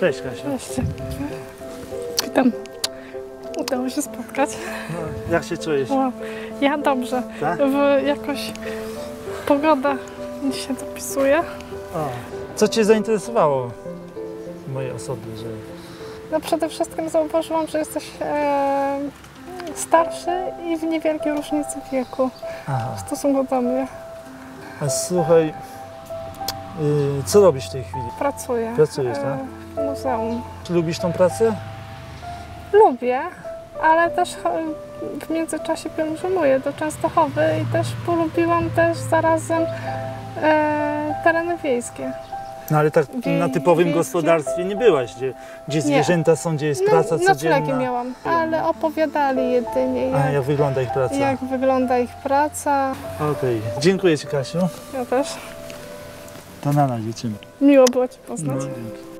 Cześć Kasia. Cześć. Witam. Udało się spotkać. No, jak się czujesz? Wow. Ja dobrze. Tak? W jakoś pogoda dzisiaj dopisuje. O. Co Cię zainteresowało mojej osobie, że... No przede wszystkim zauważyłam, że jesteś e, starszy i w niewielkiej różnicy wieku Aha. w stosunku do mnie. A słuchaj, co robisz w tej chwili? Pracuję. Pracujesz, tak? e, w muzeum. Czy lubisz tą pracę? Lubię, ale też w międzyczasie pielgrzymuję do Częstochowy i też polubiłam też zarazem e, tereny wiejskie. No ale tak Wie- na typowym wiejskie? gospodarstwie nie byłaś, gdzie, gdzie zwierzęta są, gdzie jest praca no, noclegi codzienna. miałam, ale opowiadali jedynie A jak, jak wygląda ich praca? jak wygląda ich praca. Okej, dziękuję Ci Kasiu. Ja też. To na liczymy. Miło było Cię poznać. No, dzięki.